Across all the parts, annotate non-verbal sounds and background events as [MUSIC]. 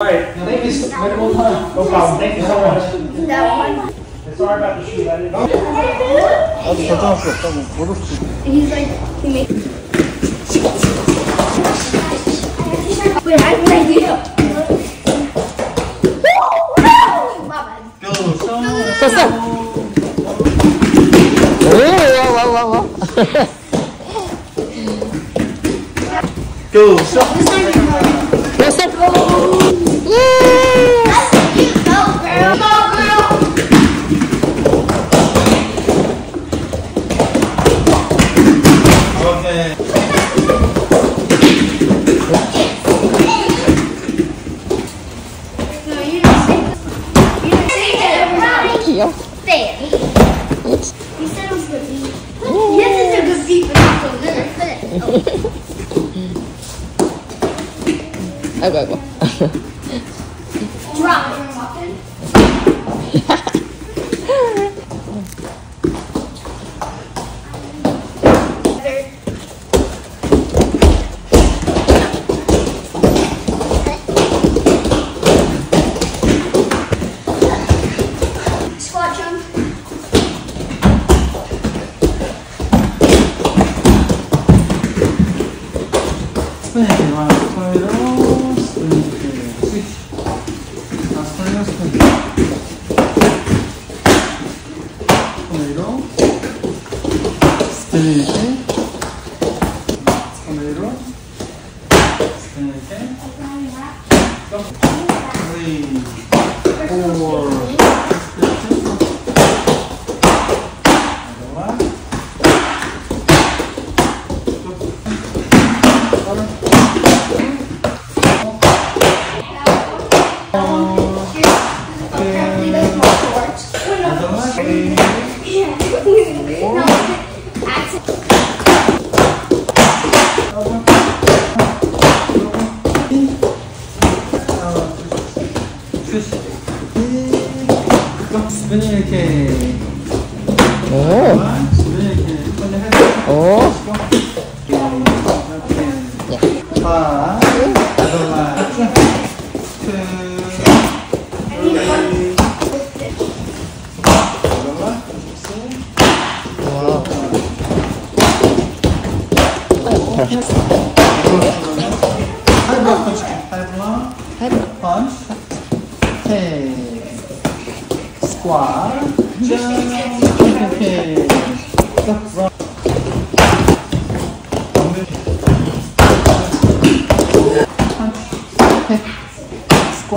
Alright, thank you. So, minimal. No problem. Thank you so much. Sorry about the shoe. I didn't know. He's like, he made. Wait, I have an idea. Go, so. Go, so. So. Three, four, 오. 오. 야.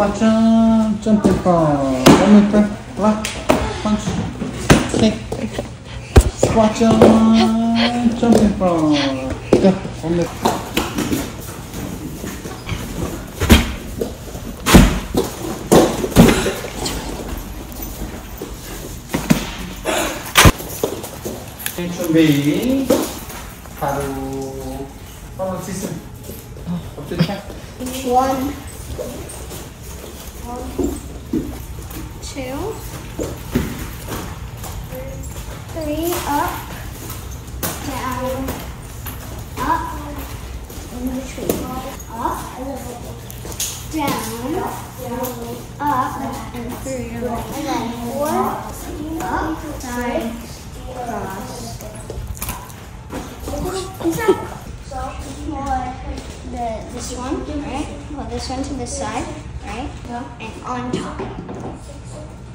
와짠 점프파 점프파 와 펀치 세 와짠 점프파 자 오늘. 준비 바로. 바로 시스 업데이트 원 Two. Three. Up. Down. Up. In between. Up. Down. Up. And three. Four. Up. Side. Cross. The this one, right? Well, this one to this side, right? And on top.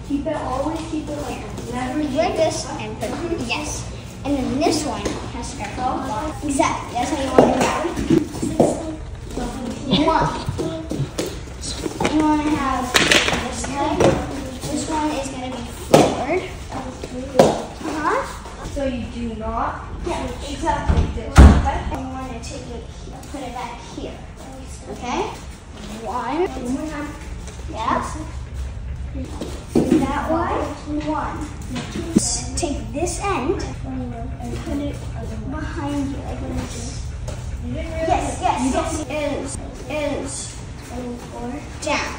Keep it always keep it like never like this and put it [LAUGHS] yes. And then this one has to go. Exactly. That's how you want to do it. You want you want to have this leg. This one is going to be forward. Uh huh. So you do not Yeah. exactly this. Okay? And you want to take it, put it back here. Okay? One. Yeah. That. One. S- Take this end and put it behind you. Yes, yes, yes. Is, is down.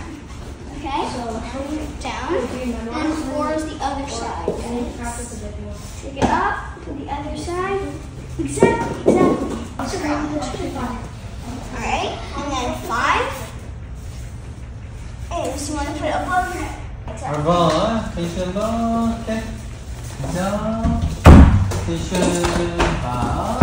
Okay? Down. And four is the other side. Take it up to the other side. Exactly, exactly. Alright, and then five. just want to put it above your head. 번 텐션 번 오케이 자 텐션 바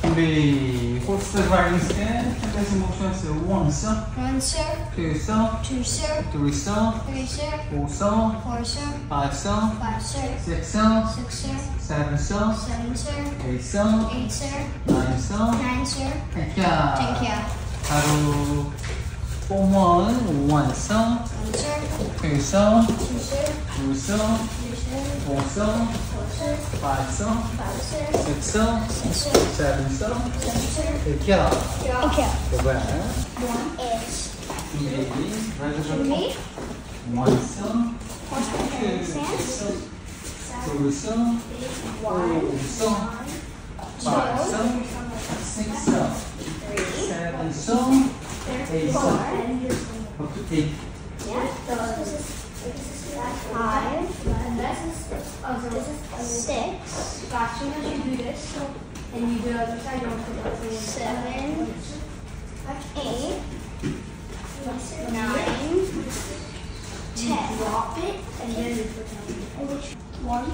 준비 호스 발링 스캔 캔버스 모션 원서 One, sir. 투서 Two, sir. 쓰리서 Three, sir. 포서 Four, sir. 파이서 Five, sir. 식서 Six, sir. 세븐서 Seven, sir. 에이서 Eight, sir. 나인서 Nine, sir. Ten, 자 yeah. 바로 One, one cell, two cell, two cell, four cell, five cell, six cell, seven cell, Ikea. Ikea. Where? One is. Maybe. One cell, two cell, two cell, four cell, five cell, six cell eight. Four. Eight. Yeah. So this is, this is five. And this is, oh, so this is six. As soon as you do this, and you do the other side, you want to put the seven, eight, nine, ten. Drop it, and then you put down. One,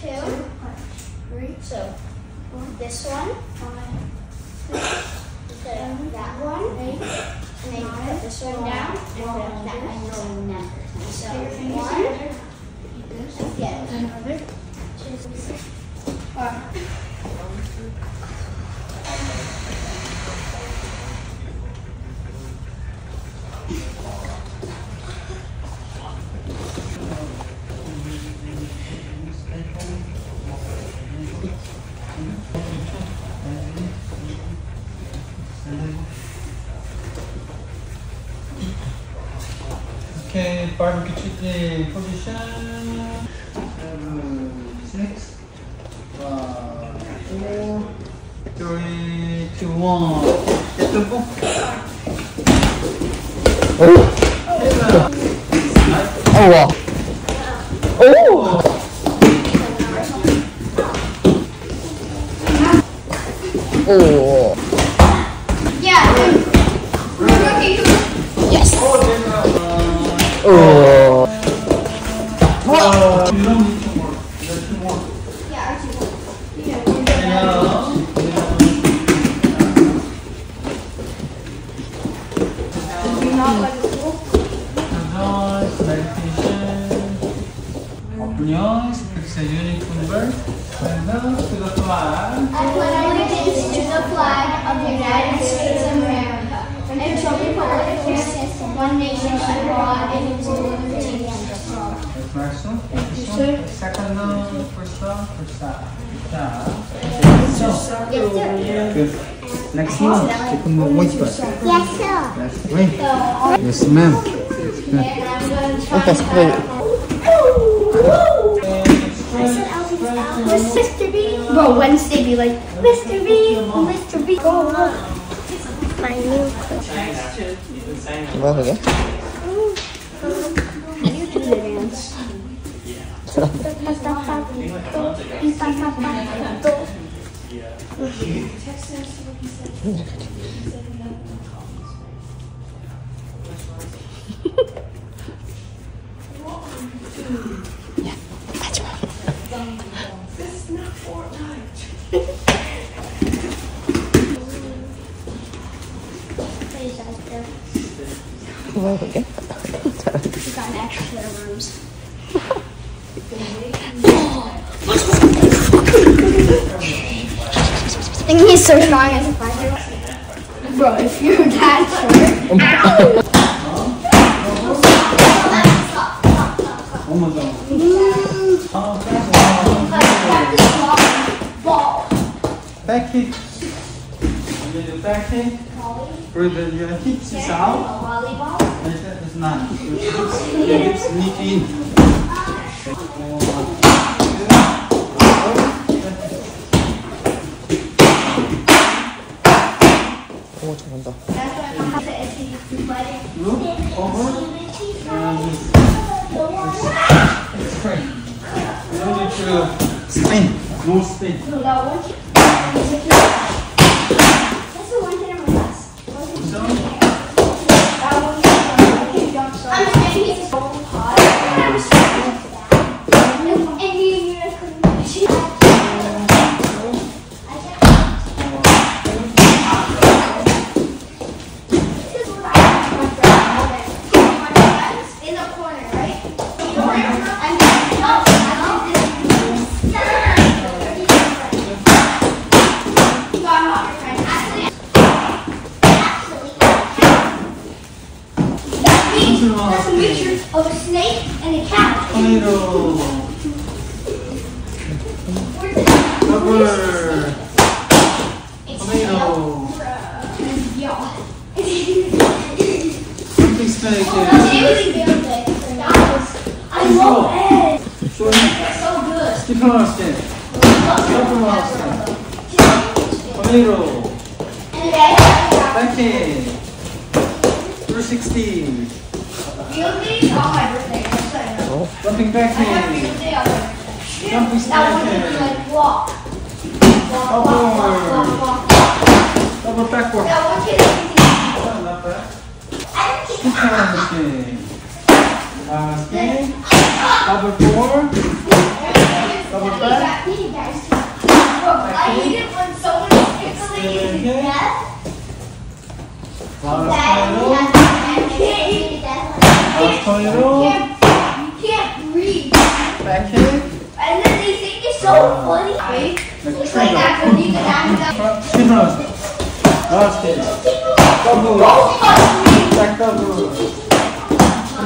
two, three. So this one, okay, that one down and put that one down. So one, yeah, 네, 포지션 seven, six, five, four, three, two, one. 됐던 거? 오! 아와! 오! 오! Yes, next month, you can move with us. Yes, sir. That's great. Yes, ma'am. Let us play. Mr. B. Bro, Wednesday be like, Mr. B, Mr. B. Go oh, look. My new clip. Love again. 뭐야 그게? He's so strong as a five-year-old. Bro, if you're that short. one more down. Oh, back kick. And then the back kick. Where the, your hips is out. Volleyball. And that is not. Your hips, your hips meet in. 오 잘한다. That's why I'm gonna if you let it. Look over. And straight. Poplar. Tomato. Something snake. I love it. Sure. It's so good. Stick on our stick. Tomato. Okay. 360. Jumping back in. Jumping back in. That one like block. 好棒！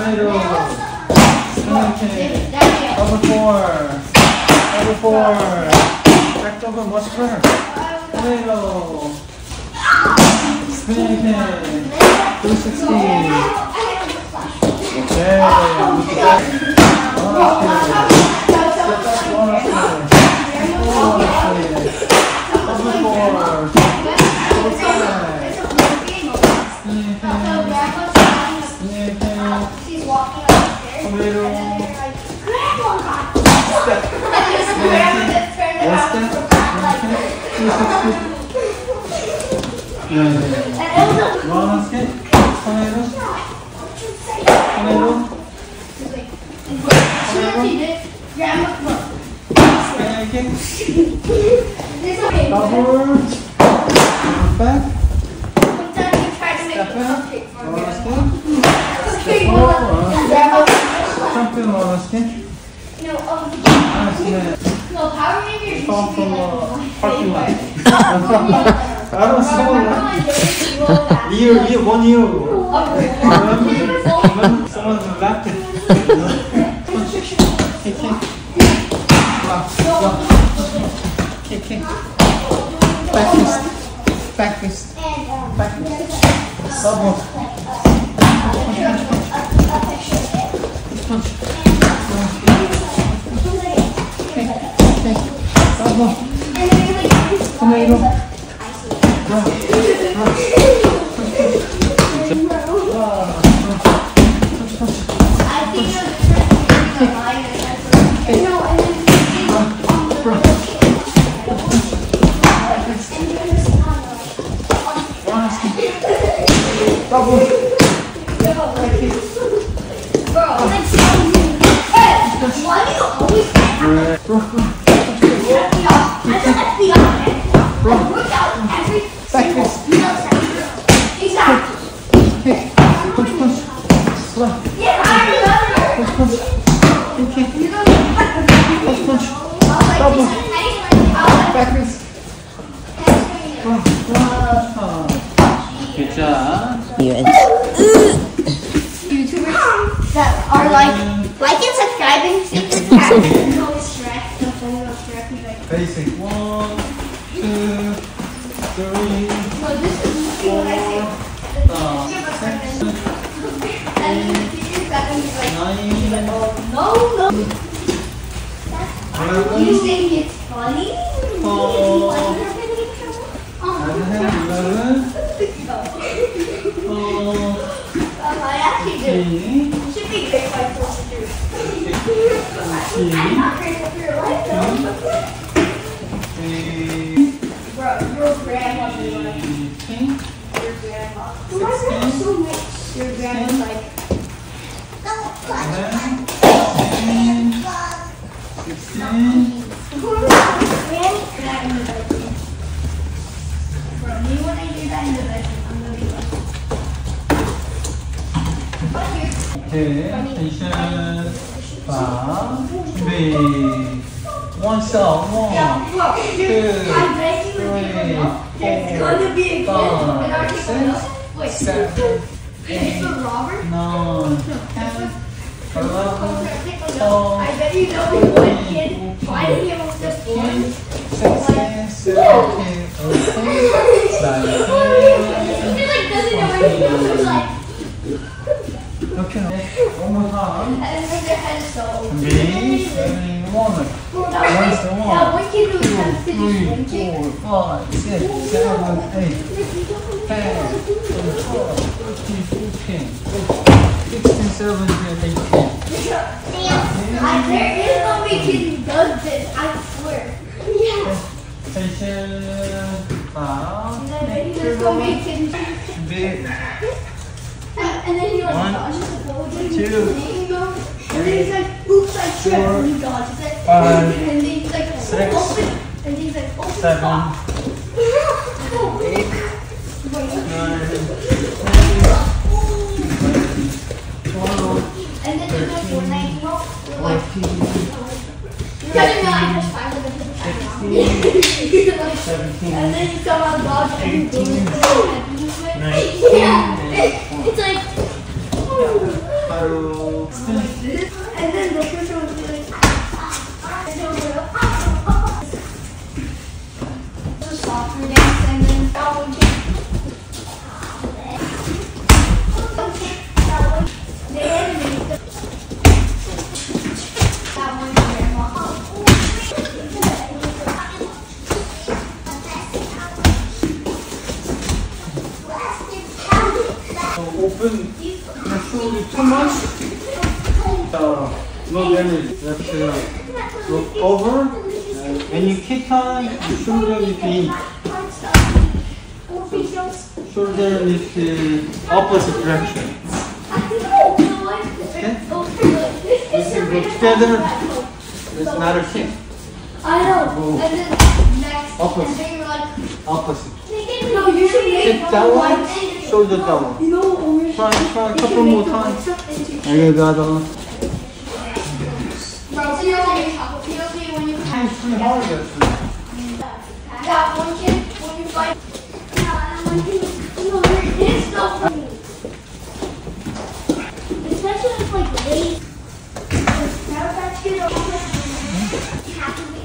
Tornado. Snowman. Over four. Over four. Cracked open. What's her? Tornado. Snowman. 216. Okay. Look at that. little. I was someone year, year, one year ago. someone left it. Hey, King. Back. Back. Back fist. 嗯 [LAUGHS] take one, two, three, four, five, six, eight, nine. No, no. You think it's funny? Oh. I actually 一、八，准备，往下，往，对，对，four, five, six, seven, eight, nine, ten, eleven, twelve, thirteen, fourteen, sixteen, seventeen, eighteen, nineteen, twenty. One, two, three, four, five, six, seven, eight, nine, ten, eleven, twelve, thirteen, fourteen, fifteen, sixteen, seventeen, eighteen. There is no I swear. And then he like One, dodges the ball, and two, goes, and then he's like, oops, I tripped, four, and he dodges it. five, and then he's like, oh, six, open, and he's like, open seven, top. eight, nine, twelve, And then he's like, Fortnite, you know, we're like, fourteen, you guys are not just five of them. He's seventeen, [LAUGHS] And then you come out dodge and he goes, Eighteen, [LAUGHS] yeah, it's like, no damage. Uh, look over. And when you kick on, the shoulder is the shoulder is the opposite direction. Okay? If you go together, it's not a kick. I know. And then next, Opposite. and then you're like, Opposite. no, you should make Kick downward, one. shoulder downward. You know what we should Try, try a we should couple more make one times. something to- I when you It's actually. that one kid, when you fight, that one kid, no, is no Especially if like late. Now That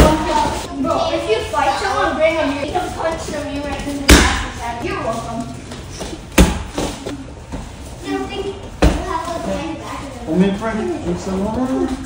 one club. Bro, if you fight someone, bring them here. You can punch them, you right in the back of You're welcome. No, thank you. You have a